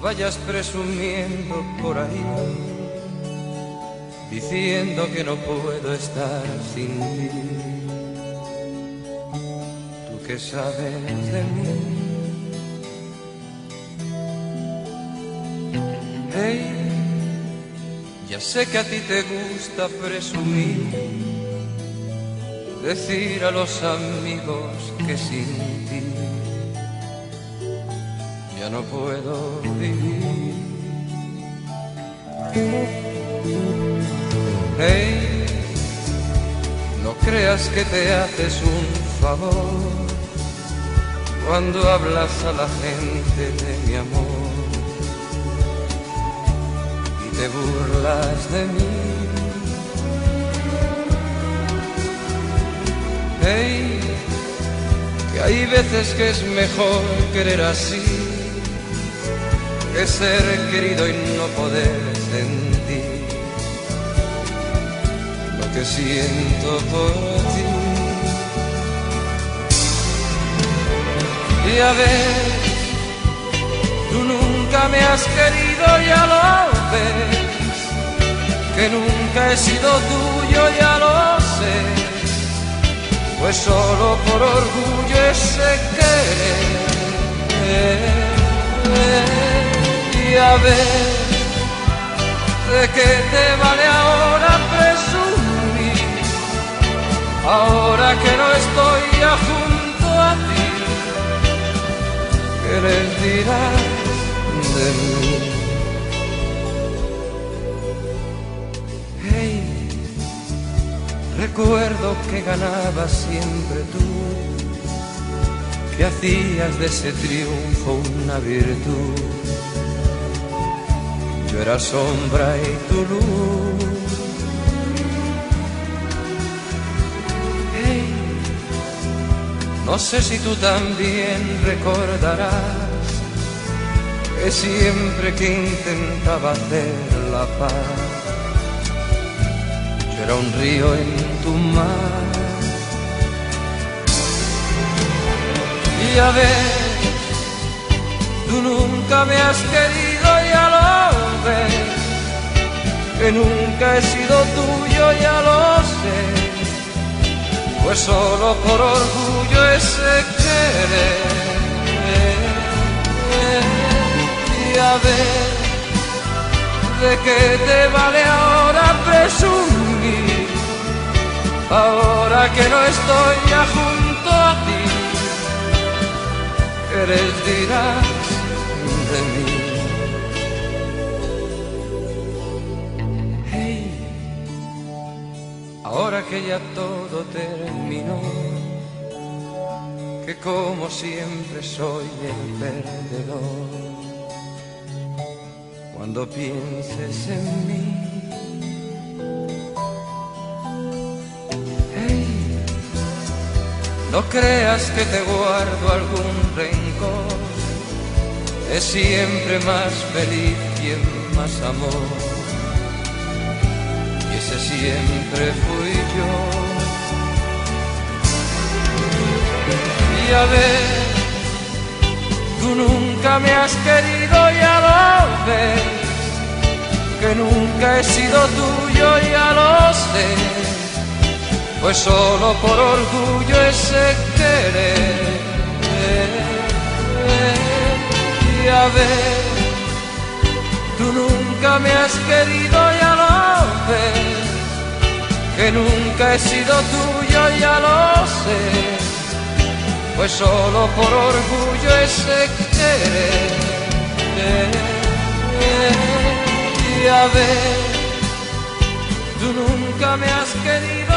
vayas presumiendo por ahí, diciendo que no puedo estar sin ti. Tú que sabes de mí. Hey, ya sé que a ti te gusta presumir, decir a los amigos que sin ti ya no puedo vivir. Hey, no creas que te haces un favor cuando hablas a la gente de mi amor y te burlas de mí. Hey, que hay veces que es mejor querer así que ser querido y no poder sentir lo que siento por ti. Y a ver, tú nunca me has querido, ya lo ves, que nunca he sido tuyo, ya lo sé, pues solo por orgullo ese de qué te vale ahora presumir, ahora que no estoy ya junto a ti, ¿qué les dirás de mí? Hey, recuerdo que ganabas siempre tú que hacías de ese triunfo una virtud. Yo era sombra y tu luz. No sé si tú también recordarás que siempre que intentaba hacer la paz, yo era un río en tu mar. Y a ver, tú nunca me has querido, que nunca he sido tuyo, ya lo sé, pues solo por orgullo ese querer. Y a ver, de qué te vale ahora presumir, ahora que no estoy ya junto a ti ¿qué les dirás ahora que ya todo terminó, que como siempre soy el perdedor, cuando pienses en mí. No creas que te guardo algún rencor, es siempre más feliz quien más amor. Y ese siempre fui yo. Y a ver, tú nunca me has querido, ya lo ves, que nunca he sido tuyo, ya lo sé pues solo por orgullo ese querer. Y a ver, tú nunca me has querido, ya lo ves, que nunca he sido tuyo, ya lo sé, pues solo por orgullo ese querer. Y a ver, tú nunca me has querido